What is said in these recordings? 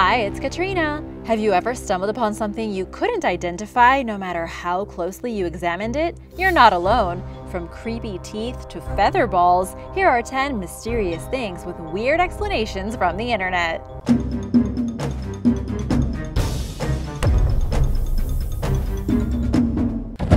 Hi, it's Katrina. Have you ever stumbled upon something you couldn't identify no matter how closely you examined it? You're not alone. From creepy teeth to feather balls, here are 10 mysterious things with weird explanations from the internet.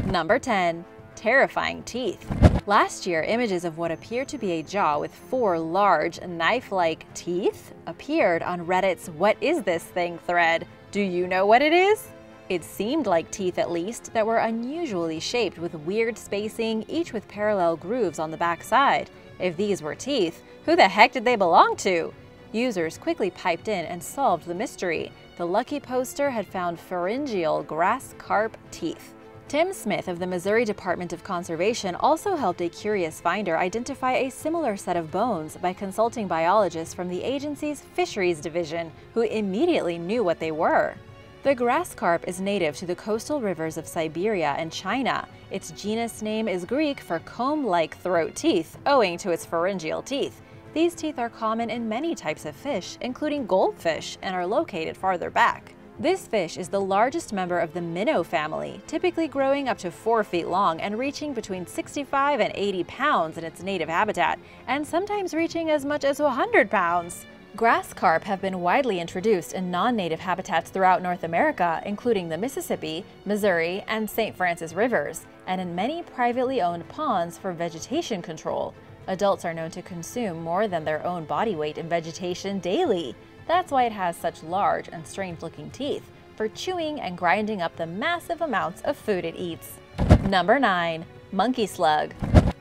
Number 10. Terrifying teeth. Last year, images of what appeared to be a jaw with four large, knife-like teeth appeared on Reddit's What is this thing thread. Do you know what it is? It seemed like teeth at least that were unusually shaped with weird spacing, each with parallel grooves on the back side. If these were teeth, who the heck did they belong to? Users quickly piped in and solved the mystery. The lucky poster had found pharyngeal grass carp teeth. Tim Smith of the Missouri Department of Conservation also helped a curious finder identify a similar set of bones by consulting biologists from the agency's Fisheries Division, who immediately knew what they were. The grass carp is native to the coastal rivers of Siberia and China. Its genus name is Greek for comb-like throat teeth, owing to its pharyngeal teeth. These teeth are common in many types of fish, including goldfish, and are located farther back. This fish is the largest member of the minnow family, typically growing up to 4 feet long and reaching between 65 and 80 pounds in its native habitat, and sometimes reaching as much as 100 pounds. Grass carp have been widely introduced in non-native habitats throughout North America, including the Mississippi, Missouri, and St. Francis rivers, and in many privately owned ponds for vegetation control. Adults are known to consume more than their own body weight in vegetation daily. That's why it has such large and strange-looking teeth, for chewing and grinding up the massive amounts of food it eats. Number 9. Monkey Slug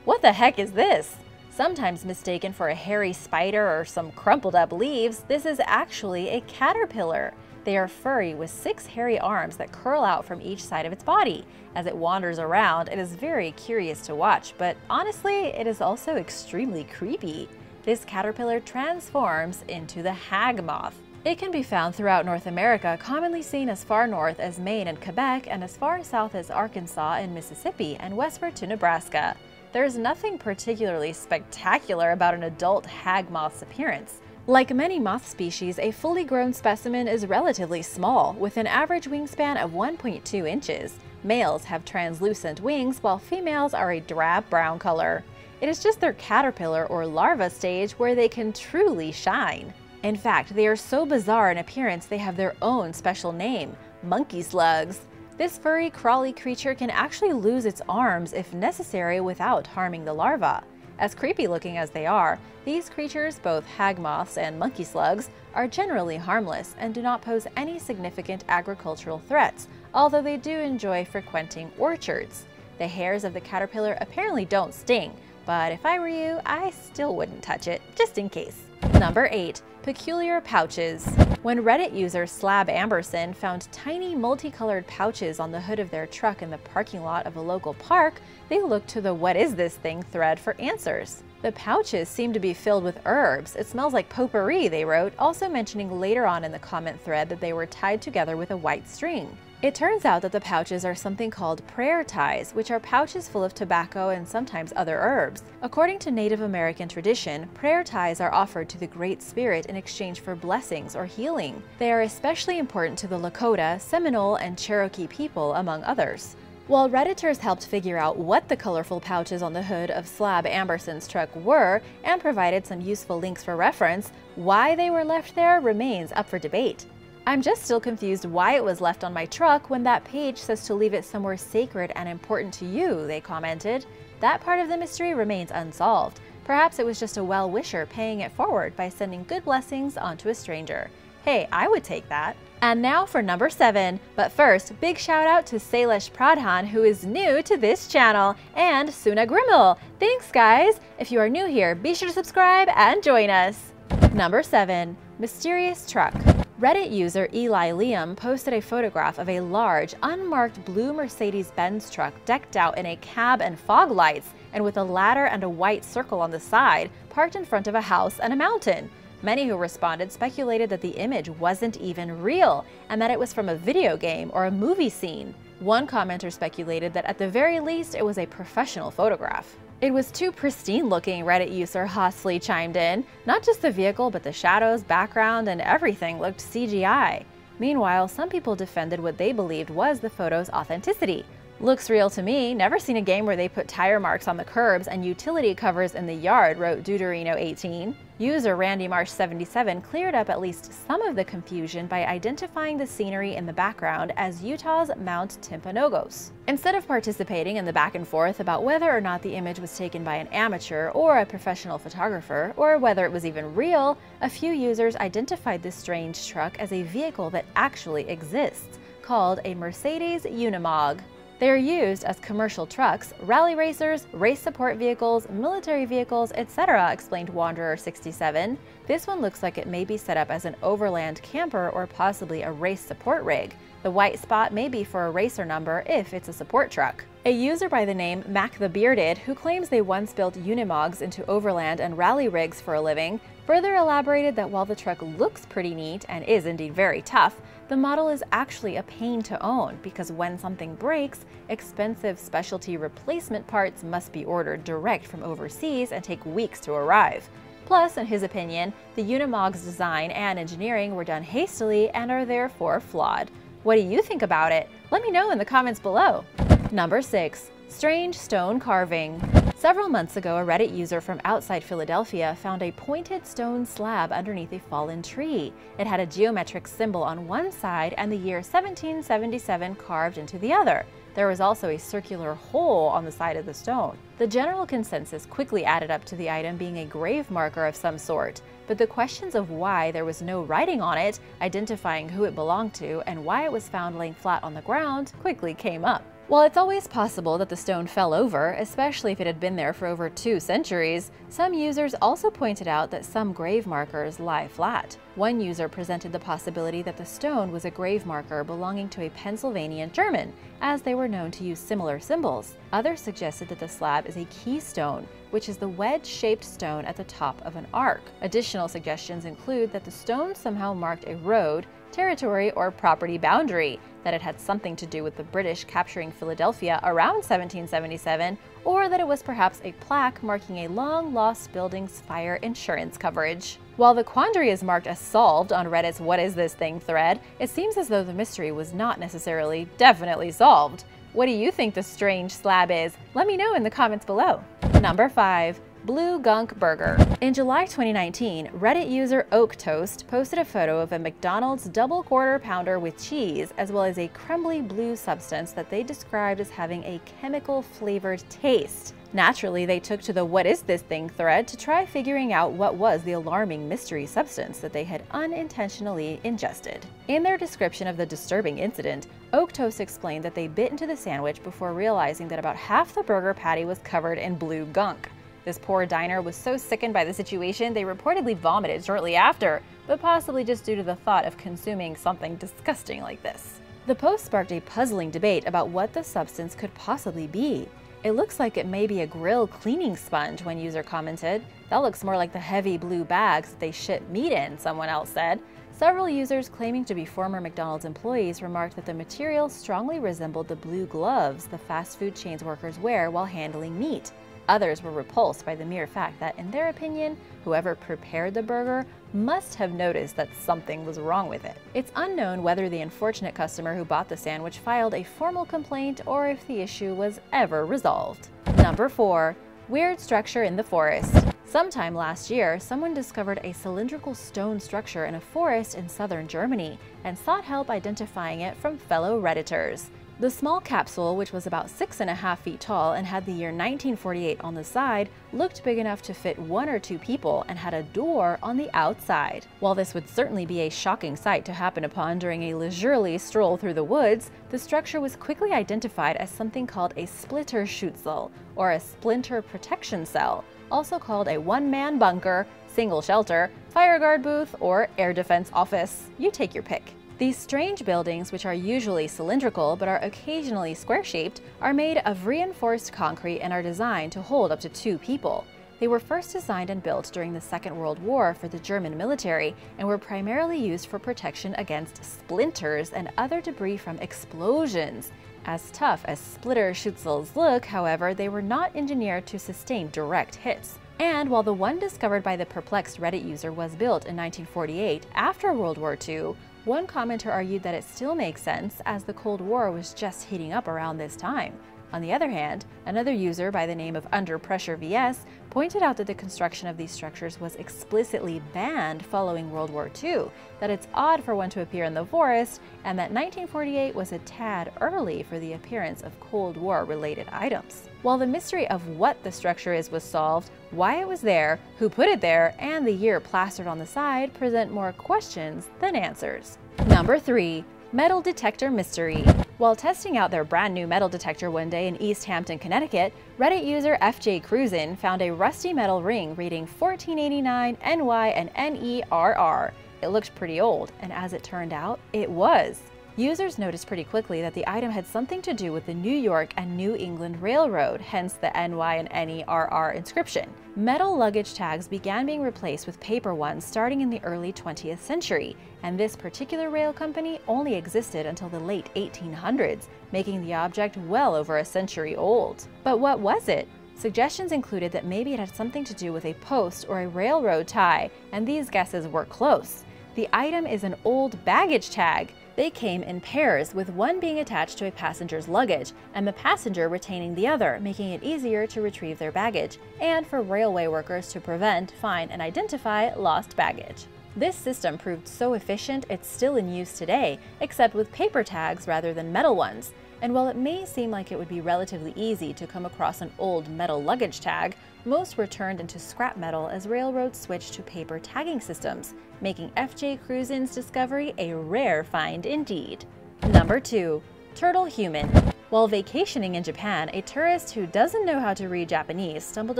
What the heck is this? Sometimes mistaken for a hairy spider or some crumpled up leaves, this is actually a caterpillar. They are furry with six hairy arms that curl out from each side of its body. As it wanders around, it is very curious to watch, but honestly, it is also extremely creepy this caterpillar transforms into the hag moth. It can be found throughout North America, commonly seen as far north as Maine and Quebec and as far south as Arkansas and Mississippi and westward to Nebraska. There's nothing particularly spectacular about an adult hag moth's appearance. Like many moth species, a fully grown specimen is relatively small, with an average wingspan of 1.2 inches. Males have translucent wings, while females are a drab brown color. It is just their caterpillar or larva stage where they can truly shine. In fact, they are so bizarre in appearance they have their own special name, monkey slugs. This furry, crawly creature can actually lose its arms if necessary without harming the larva. As creepy looking as they are, these creatures, both hag moths and monkey slugs, are generally harmless and do not pose any significant agricultural threats, although they do enjoy frequenting orchards. The hairs of the caterpillar apparently don't sting, but if I were you, I still wouldn't touch it, just in case. Number 8. Peculiar Pouches When Reddit user Slab Amberson found tiny multicolored pouches on the hood of their truck in the parking lot of a local park, they looked to the What is this thing thread for answers. The pouches seem to be filled with herbs. It smells like potpourri, they wrote, also mentioning later on in the comment thread that they were tied together with a white string. It turns out that the pouches are something called prayer ties, which are pouches full of tobacco and sometimes other herbs. According to Native American tradition, prayer ties are offered to the Great Spirit in exchange for blessings or healing. They are especially important to the Lakota, Seminole, and Cherokee people, among others. While Redditors helped figure out what the colorful pouches on the hood of Slab Amberson's truck were and provided some useful links for reference, why they were left there remains up for debate. I'm just still confused why it was left on my truck when that page says to leave it somewhere sacred and important to you, they commented. That part of the mystery remains unsolved. Perhaps it was just a well-wisher paying it forward by sending good blessings onto a stranger. Hey, I would take that. And now for number 7. But first, big shout out to Salish Pradhan who is new to this channel, and Suna Grimmel. Thanks guys! If you are new here, be sure to subscribe and join us. Number 7. Mysterious Truck Reddit user Eli Liam posted a photograph of a large, unmarked blue Mercedes-Benz truck decked out in a cab and fog lights and with a ladder and a white circle on the side, parked in front of a house and a mountain. Many who responded speculated that the image wasn't even real and that it was from a video game or a movie scene. One commenter speculated that at the very least it was a professional photograph. It was too pristine looking, Reddit user Hostley chimed in. Not just the vehicle, but the shadows, background, and everything looked CGI. Meanwhile, some people defended what they believed was the photo's authenticity. Looks real to me. Never seen a game where they put tire marks on the curbs and utility covers in the yard, wrote Deuterino18. User Randy Marsh77 cleared up at least some of the confusion by identifying the scenery in the background as Utah's Mount Timpanogos. Instead of participating in the back and forth about whether or not the image was taken by an amateur or a professional photographer, or whether it was even real, a few users identified this strange truck as a vehicle that actually exists, called a Mercedes Unimog. They are used as commercial trucks, rally racers, race support vehicles, military vehicles, etc., explained Wanderer67. This one looks like it may be set up as an overland camper or possibly a race support rig. The white spot may be for a racer number if it's a support truck. A user by the name Mac the Bearded, who claims they once built Unimogs into overland and rally rigs for a living, further elaborated that while the truck looks pretty neat and is indeed very tough, the model is actually a pain to own because when something breaks, expensive specialty replacement parts must be ordered direct from overseas and take weeks to arrive. Plus, in his opinion, the Unimog's design and engineering were done hastily and are therefore flawed. What do you think about it? Let me know in the comments below. Number 6. Strange Stone Carving Several months ago, a Reddit user from outside Philadelphia found a pointed stone slab underneath a fallen tree. It had a geometric symbol on one side and the year 1777 carved into the other. There was also a circular hole on the side of the stone. The general consensus quickly added up to the item being a grave marker of some sort, but the questions of why there was no writing on it, identifying who it belonged to, and why it was found laying flat on the ground quickly came up. While it's always possible that the stone fell over, especially if it had been there for over two centuries, some users also pointed out that some grave markers lie flat. One user presented the possibility that the stone was a grave marker belonging to a Pennsylvanian German, as they were known to use similar symbols. Others suggested that the slab is a keystone, which is the wedge-shaped stone at the top of an arc. Additional suggestions include that the stone somehow marked a road, territory, or property boundary, that it had something to do with the British capturing Philadelphia around 1777, or that it was perhaps a plaque marking a long-lost building's fire insurance coverage. While the quandary is marked as solved on Reddit's What Is This Thing thread, it seems as though the mystery was not necessarily definitely solved. What do you think the strange slab is? Let me know in the comments below. Number 5. Blue Gunk Burger. In July 2019, Reddit user Oak Toast posted a photo of a McDonald's double quarter pounder with cheese, as well as a crumbly blue substance that they described as having a chemical flavored taste. Naturally, they took to the What Is This Thing thread to try figuring out what was the alarming mystery substance that they had unintentionally ingested. In their description of the disturbing incident, Oak Toast explained that they bit into the sandwich before realizing that about half the burger patty was covered in blue gunk. This poor diner was so sickened by the situation they reportedly vomited shortly after, but possibly just due to the thought of consuming something disgusting like this. The post sparked a puzzling debate about what the substance could possibly be. It looks like it may be a grill cleaning sponge, one user commented. That looks more like the heavy blue bags they ship meat in, someone else said. Several users claiming to be former McDonald's employees remarked that the material strongly resembled the blue gloves the fast food chain's workers wear while handling meat. Others were repulsed by the mere fact that, in their opinion, whoever prepared the burger must have noticed that something was wrong with it. It's unknown whether the unfortunate customer who bought the sandwich filed a formal complaint or if the issue was ever resolved. Number 4. Weird structure in the forest. Sometime last year, someone discovered a cylindrical stone structure in a forest in southern Germany and sought help identifying it from fellow Redditors. The small capsule, which was about six and a half feet tall and had the year 1948 on the side, looked big enough to fit one or two people and had a door on the outside. While this would certainly be a shocking sight to happen upon during a leisurely stroll through the woods, the structure was quickly identified as something called a splitter schutzel, or a splinter protection cell, also called a one-man bunker, single shelter, fire guard booth, or air defense office. You take your pick. These strange buildings, which are usually cylindrical but are occasionally square-shaped, are made of reinforced concrete and are designed to hold up to two people. They were first designed and built during the Second World War for the German military and were primarily used for protection against splinters and other debris from explosions. As tough as splitter Schutzels look, however, they were not engineered to sustain direct hits. And while the one discovered by the perplexed Reddit user was built in 1948 after World War II, one commenter argued that it still makes sense as the Cold War was just heating up around this time. On the other hand, another user by the name of Under Pressure VS pointed out that the construction of these structures was explicitly banned following World War II, that it's odd for one to appear in the forest, and that 1948 was a tad early for the appearance of Cold War related items. While the mystery of what the structure is was solved, why it was there, who put it there, and the year plastered on the side present more questions than answers. Number 3. Metal Detector Mystery. While testing out their brand new metal detector one day in East Hampton, Connecticut, Reddit user FJ Cruzin found a rusty metal ring reading 1489 NY and NERR. It looked pretty old, and as it turned out, it was. Users noticed pretty quickly that the item had something to do with the New York and New England Railroad, hence the NY and NERR inscription. Metal luggage tags began being replaced with paper ones starting in the early 20th century, and this particular rail company only existed until the late 1800s, making the object well over a century old. But what was it? Suggestions included that maybe it had something to do with a post or a railroad tie, and these guesses were close. The item is an old baggage tag, they came in pairs, with one being attached to a passenger's luggage and the passenger retaining the other, making it easier to retrieve their baggage, and for railway workers to prevent, find, and identify lost baggage. This system proved so efficient it's still in use today, except with paper tags rather than metal ones. And while it may seem like it would be relatively easy to come across an old metal luggage tag, most were turned into scrap metal as railroads switched to paper tagging systems, making FJ Cruisin's discovery a rare find indeed. Number 2. Turtle Human While vacationing in Japan, a tourist who doesn't know how to read Japanese stumbled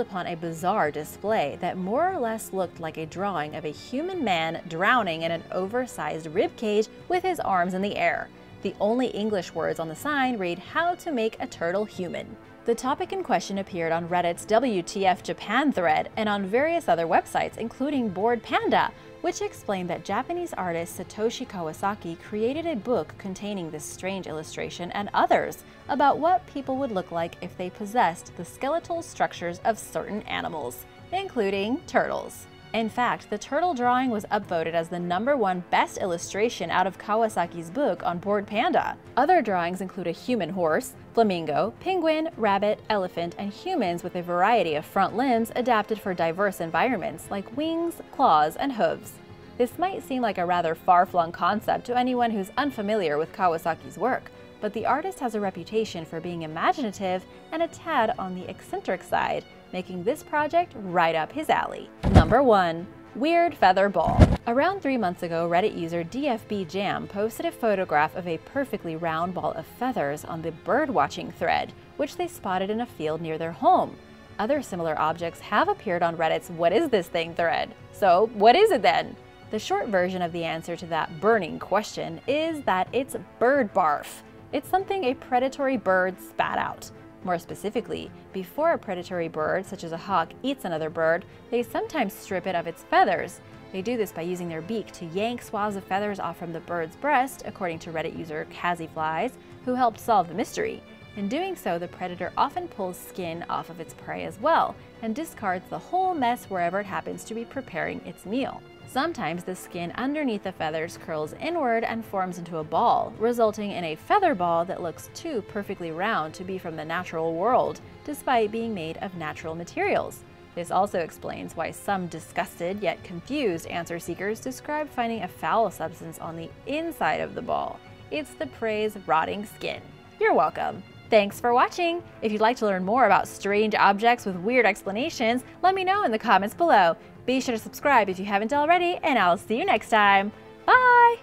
upon a bizarre display that more or less looked like a drawing of a human man drowning in an oversized rib cage with his arms in the air. The only English words on the sign read, How to Make a Turtle Human. The topic in question appeared on Reddit's WTF Japan thread and on various other websites, including Bored Panda, which explained that Japanese artist Satoshi Kawasaki created a book containing this strange illustration and others about what people would look like if they possessed the skeletal structures of certain animals, including turtles. In fact, the turtle drawing was upvoted as the number one best illustration out of Kawasaki's book on Bored Panda. Other drawings include a human horse, flamingo, penguin, rabbit, elephant, and humans with a variety of front limbs adapted for diverse environments like wings, claws, and hooves. This might seem like a rather far-flung concept to anyone who's unfamiliar with Kawasaki's work, but the artist has a reputation for being imaginative and a tad on the eccentric side, making this project right up his alley. Number 1. Weird Feather Ball. Around three months ago, Reddit user DFB Jam posted a photograph of a perfectly round ball of feathers on the birdwatching thread, which they spotted in a field near their home. Other similar objects have appeared on Reddit's What is this thing thread. So, what is it then? The short version of the answer to that burning question is that it's bird barf. It's something a predatory bird spat out. More specifically, before a predatory bird, such as a hawk, eats another bird, they sometimes strip it of its feathers. They do this by using their beak to yank swathes of feathers off from the bird's breast, according to Reddit user Flies, who helped solve the mystery. In doing so, the predator often pulls skin off of its prey as well, and discards the whole mess wherever it happens to be preparing its meal. Sometimes the skin underneath the feathers curls inward and forms into a ball, resulting in a feather ball that looks too perfectly round to be from the natural world, despite being made of natural materials. This also explains why some disgusted yet confused answer seekers describe finding a foul substance on the inside of the ball. It's the prey's rotting skin. You're welcome. Thanks for watching! If you'd like to learn more about strange objects with weird explanations, let me know in the comments below. Be sure to subscribe if you haven't already, and I'll see you next time. Bye!